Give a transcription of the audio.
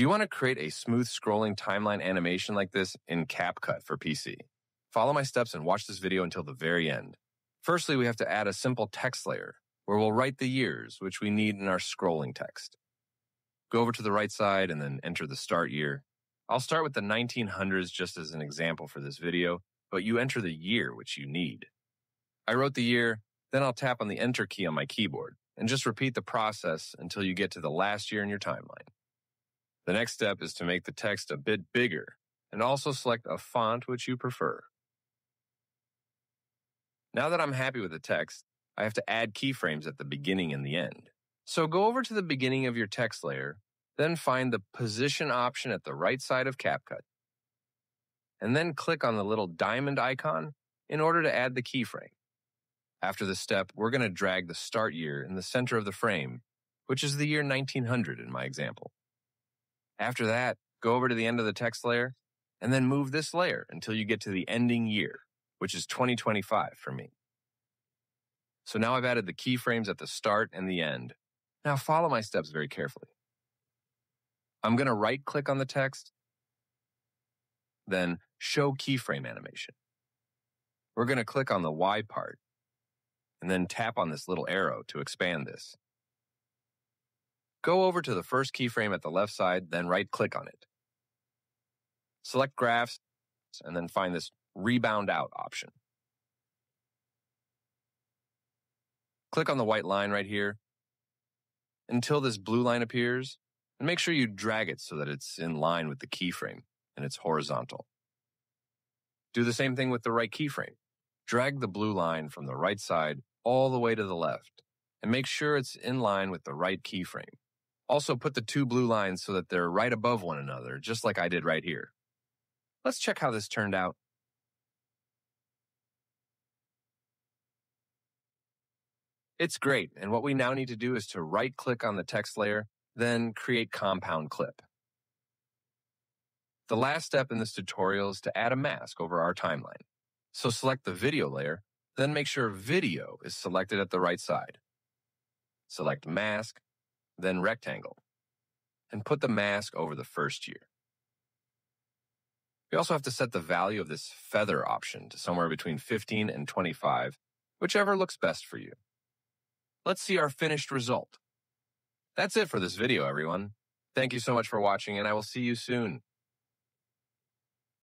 Do you want to create a smooth scrolling timeline animation like this in CapCut for PC? Follow my steps and watch this video until the very end. Firstly, we have to add a simple text layer where we'll write the years, which we need in our scrolling text. Go over to the right side and then enter the start year. I'll start with the 1900s just as an example for this video, but you enter the year which you need. I wrote the year, then I'll tap on the enter key on my keyboard and just repeat the process until you get to the last year in your timeline. The next step is to make the text a bit bigger and also select a font which you prefer. Now that I'm happy with the text, I have to add keyframes at the beginning and the end. So go over to the beginning of your text layer, then find the position option at the right side of CapCut. And then click on the little diamond icon in order to add the keyframe. After this step, we're going to drag the start year in the center of the frame, which is the year 1900 in my example. After that, go over to the end of the text layer and then move this layer until you get to the ending year, which is 2025 for me. So now I've added the keyframes at the start and the end. Now follow my steps very carefully. I'm going to right click on the text, then show keyframe animation. We're going to click on the Y part and then tap on this little arrow to expand this. Go over to the first keyframe at the left side, then right click on it. Select graphs and then find this rebound out option. Click on the white line right here until this blue line appears and make sure you drag it so that it's in line with the keyframe and it's horizontal. Do the same thing with the right keyframe. Drag the blue line from the right side all the way to the left and make sure it's in line with the right keyframe. Also put the two blue lines so that they're right above one another, just like I did right here. Let's check how this turned out. It's great, and what we now need to do is to right click on the text layer, then create compound clip. The last step in this tutorial is to add a mask over our timeline. So select the video layer, then make sure video is selected at the right side. Select mask, then rectangle, and put the mask over the first year. We also have to set the value of this feather option to somewhere between 15 and 25, whichever looks best for you. Let's see our finished result. That's it for this video, everyone. Thank you so much for watching, and I will see you soon.